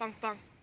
棒棒。